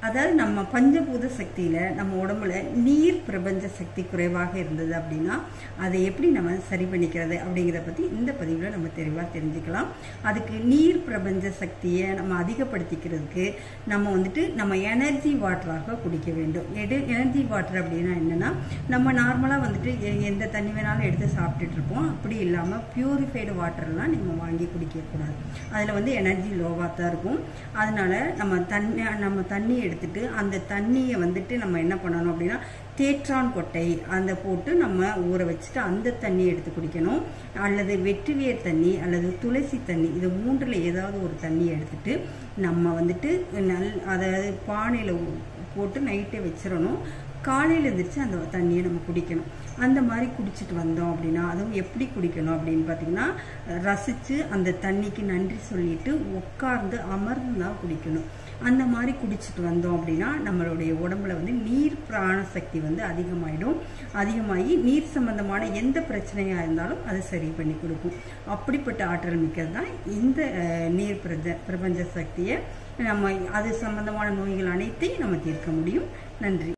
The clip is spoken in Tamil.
அதாவது நம்ம பஞ்சபூத சக்தியில் நம்ம உடம்புல நீர் பிரபஞ்ச சக்தி குறைவாக இருந்தது அப்படின்னா அதை எப்படி நம்ம சரி பண்ணிக்கிறது அப்படிங்கிறத பற்றி இந்த பதிவில் நம்ம தெளிவாக தெரிஞ்சுக்கலாம். அதுக்கு நீர் பிரபஞ்ச சக்தியை நம்ம அதிகப்படுத்திக்கிறதுக்கு நம்ம வந்துட்டு நம்ம எனர்ஜி வாட்டராக குடிக்க வேண்டும். எடு எனர்ஜி வாட்டர் அப்படின்னா என்னென்னா நம்ம நார்மலாக வந்துட்டு எ- எந்த தண்ணி வேணாலும் எடுத்து சாப்பிட்டுட்டு இருப்போம். அப்படி இல்லாமல் பியூரிஃபைடு வாட்டர்லாம் நம்ம வாங்கி குடிக்கக்கூடாது அதில் வந்து எனர்ஜி லோவாக தான் இருக்கும். அதனால நம்ம தண்ணி நம்ம தண்ணி எடுத்துட்டு அந்த தண்ணியை வந்துட்டு நம்ம என்ன பண்ணணும் அப்படின்னா தேற்றான் கொட்டை அந்த போட்டு நம்ம ஊற வச்சுட்டு அந்த தண்ணி எடுத்து குடிக்கணும். அல்லது வெற்றிவேர் தண்ணி அல்லது துளசி தண்ணி இது மூன்றில் ஏதாவது ஒரு தண்ணி எடுத்துட்டு நம்ம வந்துட்டு நல் அதாவது பானையில் போட்டு நைட்டே வச்சிடணும். காலையில் எழுந்திரிச்சு அந்த தண்ணியை நம்ம குடிக்கணும். அந்த மாதிரி குடிச்சிட்டு வந்தோம் அப்படின்னா அதுவும் எப்படி குடிக்கணும் அப்படின்னு பார்த்தீங்கன்னா ரசித்து அந்த தண்ணிக்கு நன்றி சொல்லிட்டு உட்கார்ந்து அமர்ந்து தான் குடிக்கணும். அந்த மாதிரி குடிச்சிட்டு வந்தோம் அப்படின்னா நம்மளுடைய உடம்புல வந்து நீர் பிராண சக்தி வந்து அதிகமாயிடும். அதிகமாகி நீர் சம்பந்தமான எந்த பிரச்சனையாக இருந்தாலும் அதை சரி பண்ணி கொடுக்கும். அப்படிப்பட்ட ஆற்றல் மிக்கது தான் இந்த நீர் பிரஜ பிரபஞ்ச சக்தியை நம்ம அது சம்பந்தமான நோய்கள் அனைத்தையும் நம்ம தீர்க்க முடியும். நன்றி.